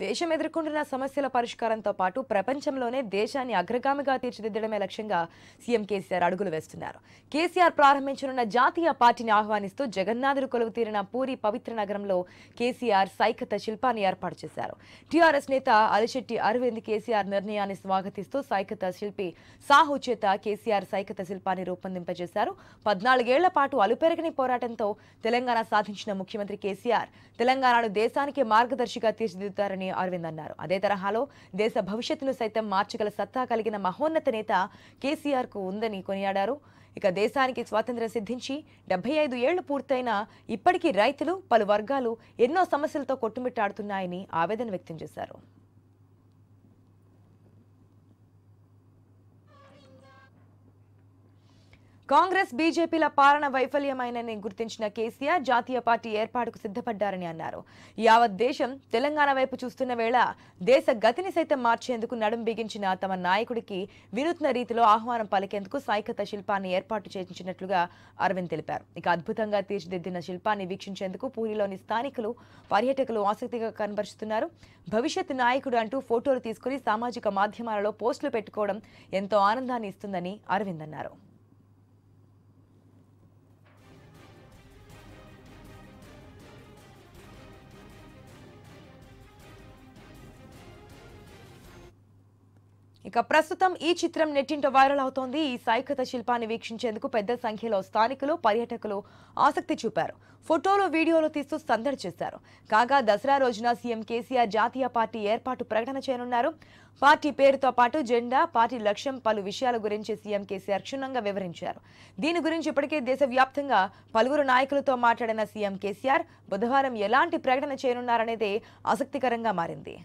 దేశం ఎదుర్కొంటున్న సమస్యల పరిష్కారంతో పాటు ప్రపంచంలోనే దేశాన్ని అగ్రగామిగా తీర్చిదిద్దడమే లక్ష్యంగా సీఎం కేసీఆర్ అడుగులు వేస్తున్నారు. కేసీఆర్ ప్రారంభించనున్న జాతీయ పార్టీని ఆహ్వానిస్తూ జగన్నాథుడు కొలువు తీరిన పూరి పవిత్ర నగరంలో కేసీఆర్ సైకత శిల్పాన్ని ఏర్పాటు చేశారు. టీఆర్ఎస్ నేత అలిశెట్టి అరవింద్ కేసీఆర్ నిర్ణయాన్ని స్వాగతిస్తూ సైకత శిల్పి సాహు చేత కేసీఆర్ సైకత శిల్పాన్ని రూపొందింపజేశారు. పద్నాలుగేళ్ళ పాటు అలుపెరగని పోరాటంతో తెలంగాణ సాధించిన ముఖ్యమంత్రి కేసీఆర్. తెలంగాణను దేశానికి మార్గదర్శిగా తీర్చిదిద్దుతారని అరవింద్ అన్నారు. అదే తరహాలో దేశ భవిష్యత్తును సైతం మార్చగల సత్తా కలిగిన మహోన్నత నేత కేసీఆర్కు ఉందని కొనియాడారు. ఇక దేశానికి స్వాతంత్ర్యం సిద్ధించి డెబ్బై ఐదు ఏళ్ళు పూర్తయిన ఇప్పటికీ రైతులు పలు వర్గాలు ఎన్నో సమస్యలతో కొట్టుమిట్టాడుతున్నాయని ఆవేదన వ్యక్తం చేశారు. కాంగ్రెస్ బీజేపీల పాలన వైఫల్యమైనని గుర్తించిన కేసీఆర్ జాతీయ పార్టీ ఏర్పాటుకు సిద్ధపడ్డారని అన్నారు. యావత్ దేశం తెలంగాణ వైపు చూస్తున్న వేళ దేశ గతిని సైతం మార్చేందుకు నడుం బిగించిన తమ నాయకుడికి వినూత్న రీతిలో ఆహ్వానం పలికేందుకు సాయికత శిల్పాన్ని ఏర్పాటు చేయించినట్లుగా అరవింద్ తెలిపారు. ఇక అద్భుతంగా తీర్చిదిద్దిన శిల్పాన్ని వీక్షించేందుకు పూరిలోని స్థానికులు పర్యాటకులు ఆసక్తిగా కనబరుస్తున్నారు. భవిష్యత్ నాయకుడు అంటూ ఫోటోలు తీసుకుని సామాజిక మాధ్యమాలలో పోస్టులు పెట్టుకోవడం ఎంతో ఆనందాన్ని ఇస్తుందని అరవింద్ అన్నారు. ఇక ప్రస్తుతం ఈ చిత్రం నెట్టింట వైరల్ అవుతోంది. ఈ సాయికథ శిల్పాన్ని వీక్షించేందుకు పెద్ద సంఖ్యలో స్థానికులు పర్యాటకులు ఆసక్తి చూపారు. ఫోటోలు వీడియోలు తీస్తూ సందడి చేశారు. కాగా దసరా రోజున సీఎం కేసీఆర్ జాతీయ పార్టీ ఏర్పాటు ప్రకటన చేయనున్నారు. పార్టీ పేరుతో పాటు జెండా పార్టీ లక్ష్యం పలు విషయాల గురించి సీఎం కేసీఆర్ క్షుణ్ణంగా వివరించారు. దీని గురించి ఇప్పటికే దేశవ్యాప్తంగా పలువురు నాయకులతో మాట్లాడిన సీఎం కేసీఆర్ బుధవారం ఎలాంటి ప్రకటన చేయనున్నారనేదే ఆసక్తికరంగా మారింది.